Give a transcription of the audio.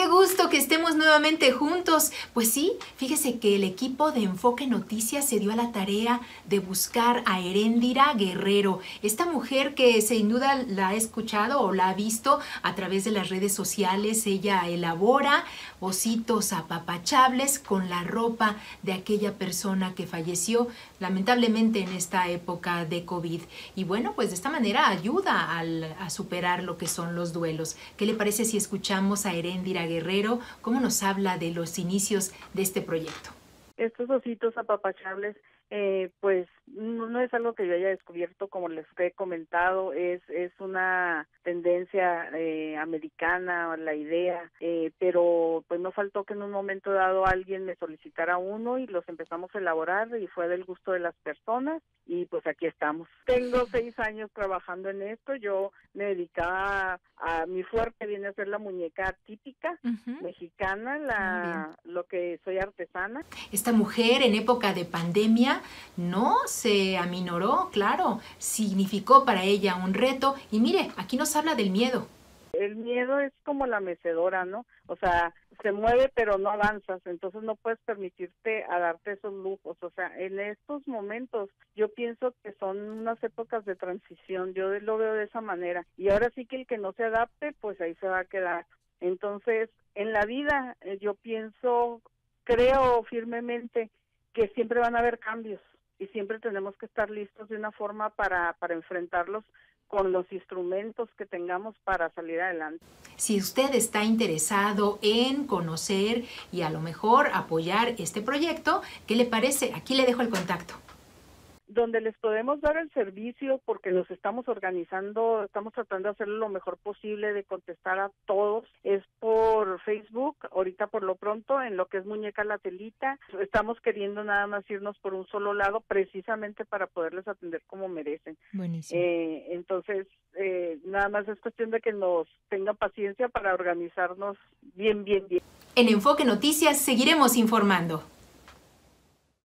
Qué gusto que estemos nuevamente juntos. Pues sí, fíjese que el equipo de Enfoque Noticias se dio a la tarea de buscar a Heréndira Guerrero, esta mujer que sin duda la ha escuchado o la ha visto a través de las redes sociales. Ella elabora ositos apapachables con la ropa de aquella persona que falleció lamentablemente en esta época de COVID. Y bueno, pues de esta manera ayuda a superar lo que son los duelos. ¿Qué le parece si escuchamos a Heréndira Guerrero cómo nos habla de los inicios de este proyecto? Estos ositos apapachables eh, pues no, es algo que yo haya descubierto, como les he comentado, es, es una tendencia eh, americana, la idea, eh, pero pues no faltó que en un momento dado alguien me solicitara uno y los empezamos a elaborar y fue del gusto de las personas y pues aquí estamos. Tengo seis años trabajando en esto, yo me dedicaba a, mi fuerte viene a ser la muñeca típica mexicana, la, lo que soy artesana. Esta mujer en época de pandemia no se aminoró, claro, significó para ella un reto y mire, aquí nos habla del miedo. El miedo es como la mecedora, ¿no? O sea, se mueve pero no avanzas, entonces no puedes permitirte a darte esos lujos. O sea, en estos momentos yo pienso que son unas épocas de transición, yo lo veo de esa manera. Y ahora sí que el que no se adapte, pues ahí se va a quedar. Entonces, en la vida eh, yo pienso, creo firmemente que siempre van a haber cambios y siempre tenemos que estar listos de una forma para, para enfrentarlos con los instrumentos que tengamos para salir adelante. Si usted está interesado en conocer y a lo mejor apoyar este proyecto, ¿qué le parece? Aquí le dejo el contacto donde les podemos dar el servicio porque nos estamos organizando, estamos tratando de hacerlo lo mejor posible, de contestar a todos, es por Facebook, ahorita por lo pronto, en lo que es Muñeca la Telita. Estamos queriendo nada más irnos por un solo lado precisamente para poderles atender como merecen. Buenísimo. Eh, entonces, eh, nada más es cuestión de que nos tengan paciencia para organizarnos bien, bien, bien. En Enfoque Noticias seguiremos informando.